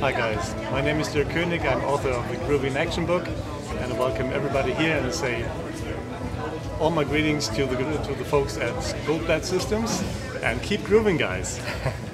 Hi guys, my name is Dierk Koenig, I'm author of the Groovy in Action book and I welcome everybody here and say all my greetings to the, to the folks at Goldblatt Systems and keep grooving guys.